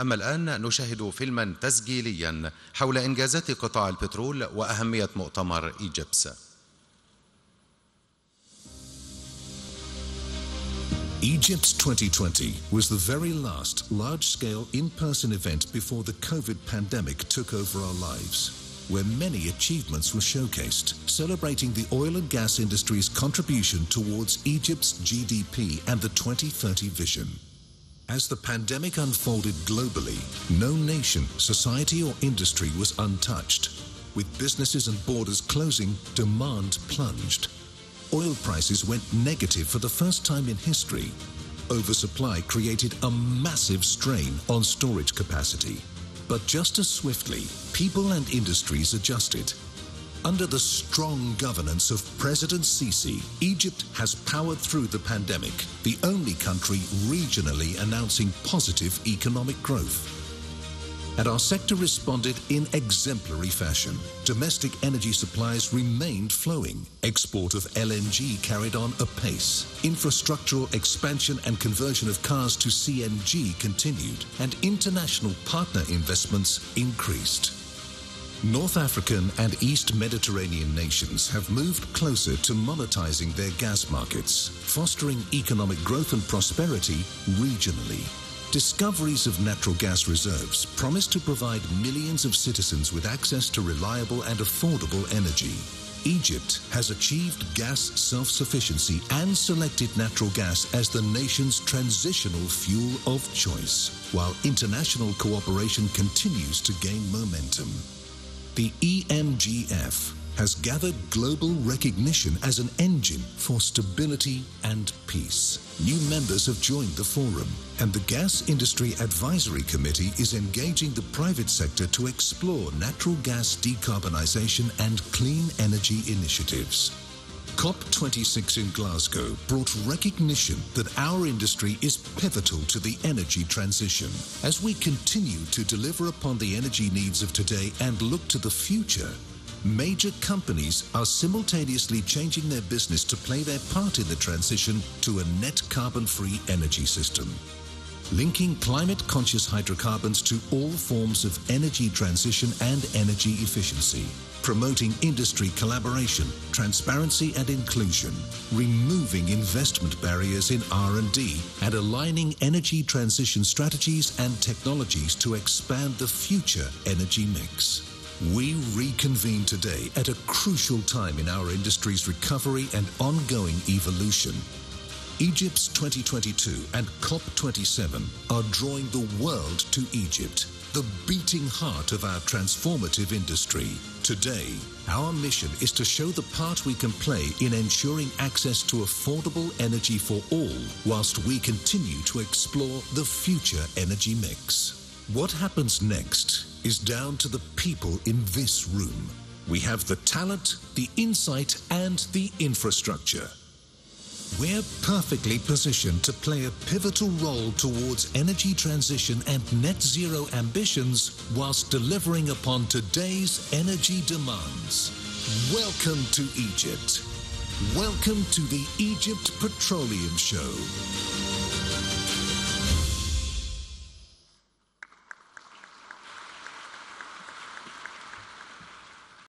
أما الآن نشاهد فيلما تسجيليا حول إنجازات قطاع البترول وأهمية مؤتمر إيجيبس Egypt 2020 was the very last large-scale in-person event before the COVID pandemic took over our lives, where many achievements were showcased, celebrating the oil and gas industry's contribution towards Egypt's GDP and the 2030 vision. As the pandemic unfolded globally, no nation, society or industry was untouched. With businesses and borders closing, demand plunged. Oil prices went negative for the first time in history. Oversupply created a massive strain on storage capacity. But just as swiftly, people and industries adjusted. Under the strong governance of President Sisi, Egypt has powered through the pandemic, the only country regionally announcing positive economic growth. And our sector responded in exemplary fashion. Domestic energy supplies remained flowing. Export of LNG carried on apace. Infrastructural expansion and conversion of cars to CNG continued, and international partner investments increased. North African and East Mediterranean nations have moved closer to monetizing their gas markets, fostering economic growth and prosperity regionally. Discoveries of natural gas reserves promise to provide millions of citizens with access to reliable and affordable energy. Egypt has achieved gas self-sufficiency and selected natural gas as the nation's transitional fuel of choice, while international cooperation continues to gain momentum. The EMGF has gathered global recognition as an engine for stability and peace. New members have joined the forum, and the Gas Industry Advisory Committee is engaging the private sector to explore natural gas decarbonization and clean energy initiatives. COP26 in Glasgow brought recognition that our industry is pivotal to the energy transition. As we continue to deliver upon the energy needs of today and look to the future, major companies are simultaneously changing their business to play their part in the transition to a net carbon-free energy system. Linking climate-conscious hydrocarbons to all forms of energy transition and energy efficiency. Promoting industry collaboration, transparency and inclusion. Removing investment barriers in R&D and aligning energy transition strategies and technologies to expand the future energy mix. We reconvene today at a crucial time in our industry's recovery and ongoing evolution. EGYPES 2022 and COP27 are drawing the world to Egypt, the beating heart of our transformative industry. Today, our mission is to show the part we can play in ensuring access to affordable energy for all, whilst we continue to explore the future energy mix. What happens next is down to the people in this room. We have the talent, the insight, and the infrastructure. We're perfectly positioned to play a pivotal role towards energy transition and net zero ambitions whilst delivering upon today's energy demands. Welcome to Egypt. Welcome to the Egypt Petroleum Show.